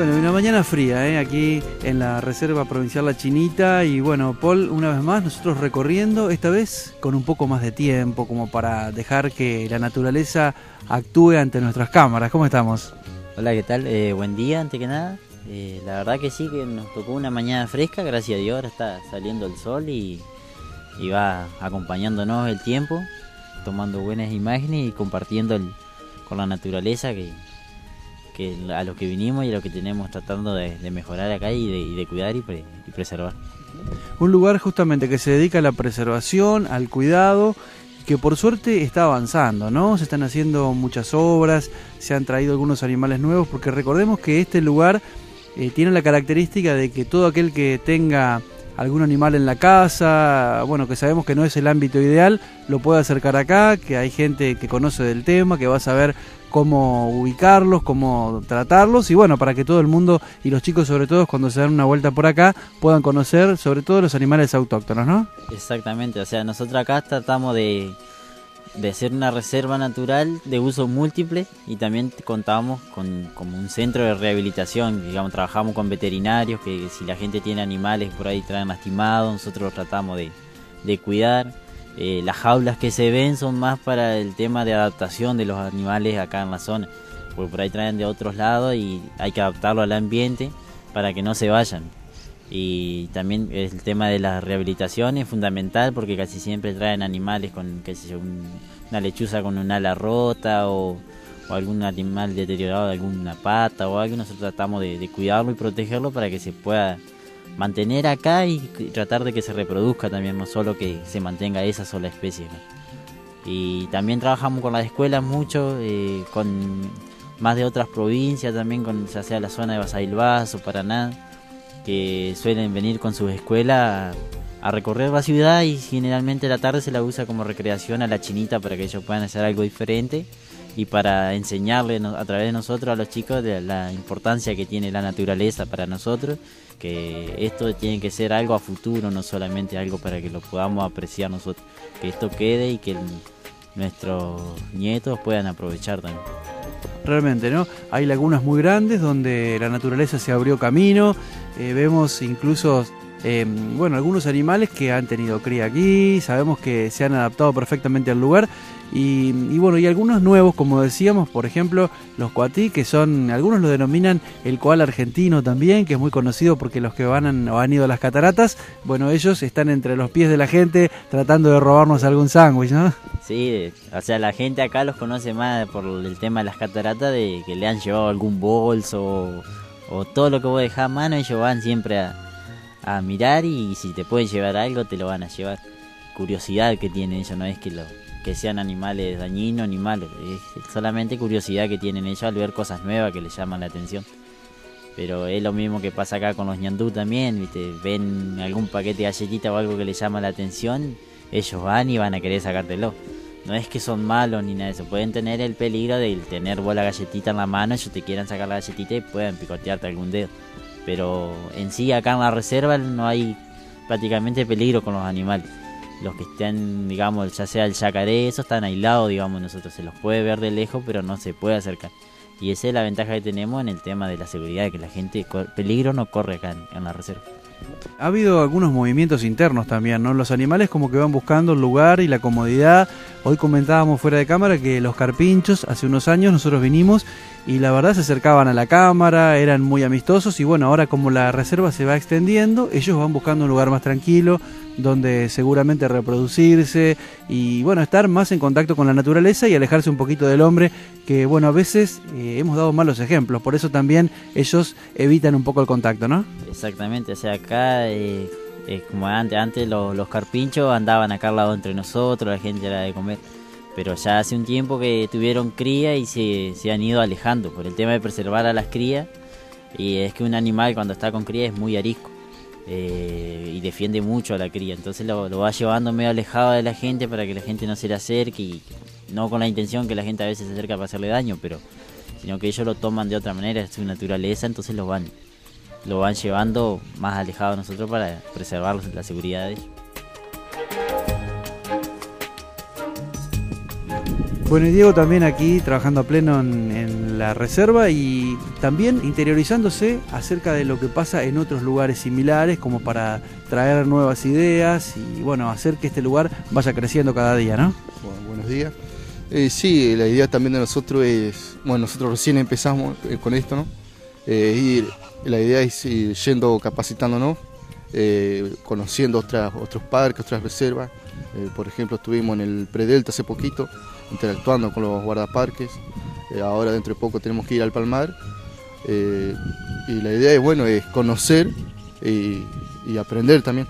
Bueno, una mañana fría, ¿eh? aquí en la Reserva Provincial La Chinita. Y bueno, Paul, una vez más, nosotros recorriendo, esta vez con un poco más de tiempo, como para dejar que la naturaleza actúe ante nuestras cámaras. ¿Cómo estamos? Hola, ¿qué tal? Eh, buen día, antes que nada. Eh, la verdad que sí, que nos tocó una mañana fresca, gracias a Dios, ahora está saliendo el sol y, y va acompañándonos el tiempo, tomando buenas imágenes y compartiendo el, con la naturaleza que, a lo que vinimos y a lo que tenemos tratando de, de mejorar acá y de, cuidar y preservar. Un lugar justamente que se dedica a la preservación, al cuidado, que por suerte está avanzando, ¿no? Se están haciendo muchas obras, se han traído algunos animales nuevos, porque recordemos que este lugar eh, tiene la característica de que todo aquel que tenga algún animal en la casa, bueno, que sabemos que no es el ámbito ideal, lo puede acercar acá, que hay gente que conoce del tema, que va a saber cómo ubicarlos, cómo tratarlos y bueno, para que todo el mundo y los chicos sobre todo cuando se dan una vuelta por acá puedan conocer sobre todo los animales autóctonos, ¿no? Exactamente, o sea, nosotros acá tratamos de, de ser una reserva natural de uso múltiple y también contamos con como un centro de rehabilitación, digamos, trabajamos con veterinarios que si la gente tiene animales por ahí traen lastimados, nosotros tratamos de, de cuidar. Eh, las jaulas que se ven son más para el tema de adaptación de los animales acá en la zona, porque por ahí traen de otros lados y hay que adaptarlo al ambiente para que no se vayan. Y también el tema de la rehabilitación es fundamental porque casi siempre traen animales con un- una lechuza con un ala rota o, o algún animal deteriorado de alguna pata o algo. Nosotros tratamos de, cuidarlo y protegerlo para que se pueda mantener acá y tratar de que se reproduzca también, no solo que se mantenga esa sola especie. Y también trabajamos con las escuelas mucho, eh, con más de otras provincias también, con ya sea la zona de Basavilbaso, Paraná que suelen venir con sus escuelas a, recorrer la ciudad y generalmente la tarde se la usa como recreación a la chinita para que ellos puedan hacer algo diferente y para enseñarle a través de nosotros a los chicos de la importancia que tiene la naturaleza para nosotros, que esto tiene que ser algo a futuro, no solamente algo para que lo podamos apreciar nosotros, que esto quede y que nuestros nietos puedan aprovechar también. Realmente, ¿no? Hay lagunas muy grandes donde la naturaleza se abrió camino, eh, vemos incluso, eh, bueno, algunos animales que han tenido cría aquí, sabemos que se han adaptado perfectamente al lugar y, y bueno, y algunos nuevos, como decíamos, por ejemplo, los coatí, que son, algunos lo denominan el koala argentino también, que es muy conocido porque los que van o han ido a las cataratas, bueno, ellos están entre los pies de la gente tratando de robarnos algún sándwich, ¿no? Sí, o sea, la gente acá los conoce más por el tema de las cataratas, de que le han llevado algún bolso o, o todo lo que vos dejás a mano, ellos van siempre a, a mirar y si te pueden llevar algo te lo van a llevar. Curiosidad que tienen ellos, no es que, lo, que sean animales dañinos ni malos, es solamente curiosidad que tienen ellos al ver cosas nuevas que les llaman la atención. Pero es lo mismo que pasa acá con los ñandú también, ¿viste? ven algún paquete de galletita o algo que les llama la atención, ellos van y van a querer sacártelo. No es que son malos ni nada de eso, pueden tener el peligro de tener vos la galletita en la mano, ellos te quieran sacar la galletita y puedan picotearte algún dedo. Pero en sí acá en la reserva no hay prácticamente peligro con los animales. Los que estén, digamos, ya sea el yacaré, esos están aislados, digamos, nosotros se los puede ver de lejos, pero no se puede acercar. Y esa es la ventaja que tenemos en el tema de la seguridad, que la gente, peligro no corre acá en, en la reserva. Ha habido algunos movimientos internos también, ¿no? Los animales como que van buscando el lugar y la comodidad. Hoy comentábamos fuera de cámara que los carpinchos, hace unos años nosotros vinimos y la verdad se acercaban a la cámara, eran muy amistosos y bueno, ahora como la reserva se va extendiendo, ellos van buscando un lugar más tranquilo donde seguramente reproducirse y bueno, estar más en contacto con la naturaleza y alejarse un poquito del hombre que bueno, a veces eh, hemos dado malos ejemplos, por eso también ellos evitan un poco el contacto, ¿no? Exactamente, o sea, acá eh, es como antes, antes los, carpinchos andaban acá al lado entre nosotros, la gente era de comer, pero ya hace un tiempo que tuvieron cría y se, han ido alejando por el tema de preservar a las crías, y es que un animal cuando está con cría es muy arisco eh, y defiende mucho a la cría, entonces lo, lo va llevando medio alejado de la gente para que la gente no se le acerque y no con la intención que la gente a veces se acerca para hacerle daño, pero sino que ellos lo toman de otra manera, es su naturaleza, entonces los van lo van llevando más alejado de nosotros para preservar la seguridad de ellos. Bueno, y Diego también aquí trabajando a pleno en, en la reserva y también interiorizándose acerca de lo que pasa en otros lugares similares como para traer nuevas ideas y bueno, hacer que este lugar vaya creciendo cada día, ¿no? Bueno, buenos días. Eh, sí, la idea también de nosotros es, bueno, nosotros recién empezamos eh, con esto, ¿no? Eh, ir, la idea es ir yendo capacitándonos, eh, conociendo otras, otros parques, otras reservas. Eh, por ejemplo, estuvimos en el Predelta hace poquito, interactuando con los guardaparques. Eh, ahora dentro de poco tenemos que ir al Palmar. Eh, y la idea es, bueno, es conocer y aprender también.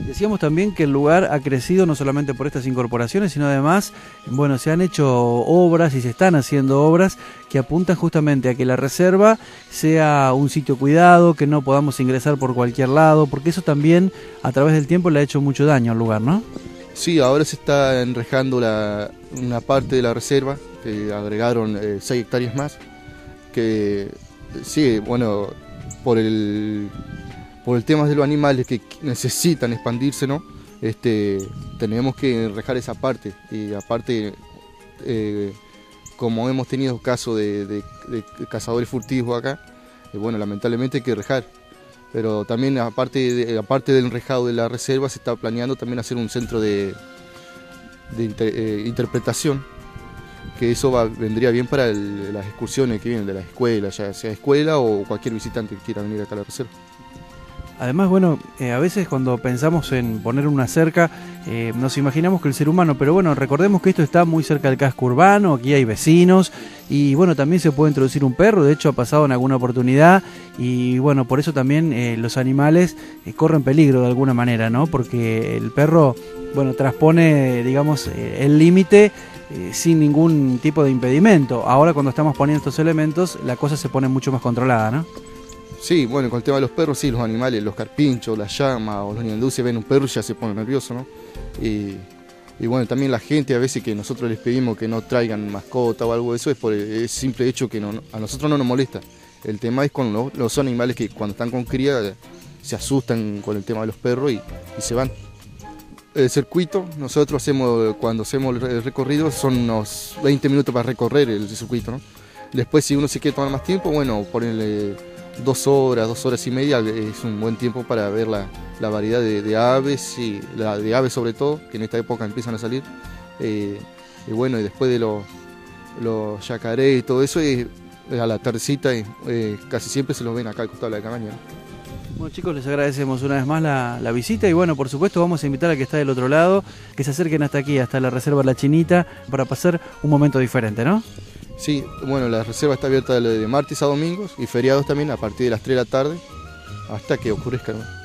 Decíamos también que el lugar ha crecido no solamente por estas incorporaciones, sino además, bueno, se han hecho obras y se están haciendo obras que apuntan justamente a que la reserva sea un sitio cuidado, que no podamos ingresar por cualquier lado, porque eso también a través del tiempo le ha hecho mucho daño al lugar, ¿no? Sí, ahora se está enrejando la, una parte de la reserva, que agregaron 6 hectáreas más, que sí, bueno, por el, por el tema de los animales que necesitan expandirse, ¿no? Este, tenemos que enrejar esa parte y aparte, eh, como hemos tenido casos de, cazadores furtivos acá, eh, bueno, lamentablemente hay que enrejar. Pero también aparte, de- aparte del enrejado de la reserva se está planeando también hacer un centro de, eh, interpretación, que eso vendría bien para las excursiones que vienen de la escuela, ya sea escuela o cualquier visitante que quiera venir acá a la reserva. Además, bueno, eh, a veces cuando pensamos en poner una cerca, eh, nos imaginamos que el ser humano, pero bueno, recordemos que esto está muy cerca del casco urbano, aquí hay vecinos y bueno, también se puede introducir un perro, de hecho ha pasado en alguna oportunidad y bueno, por eso también eh, los animales corren peligro de alguna manera, ¿no? Porque el perro, bueno, transpone, digamos, el límite sin ningún tipo de impedimento. Ahora cuando estamos poniendo estos elementos, la cosa se pone mucho más controlada, ¿no? Sí, bueno, con el tema de los perros, sí, los animales, los carpinchos, las llamas o los niñanduces ven un perro y ya se ponen nerviosos, ¿no? Y, bueno, también la gente a veces que nosotros les pedimos que no traigan mascota o algo de eso es por el simple hecho que no, a nosotros no nos molesta. El tema es con los, animales que cuando están con cría se asustan con el tema de los perros y, y se van. El circuito, nosotros hacemos, cuando hacemos el recorrido, son unos 20 minutos para recorrer el circuito, ¿no? Después, si uno se quiere tomar más tiempo, bueno, ponerle dos horas, dos horas y media es un buen tiempo para ver la, la variedad de, aves, y la de aves sobre todo, que en esta época empiezan a salir. Eh, y bueno, y después de los, los yacarés y todo eso, eh, a la tardecita eh, eh, casi siempre se los ven acá al costado de la cabaña. ¿no? Bueno chicos, les agradecemos una vez más la, la visita y bueno, por supuesto vamos a invitar a que está del otro lado, que se acerquen hasta aquí, hasta la Reserva La Chinita, para pasar un momento diferente, ¿no? Sí, bueno, la reserva está abierta de martes a domingos y feriados también a partir de las 3 de la tarde hasta que ocurrezca. ¿no?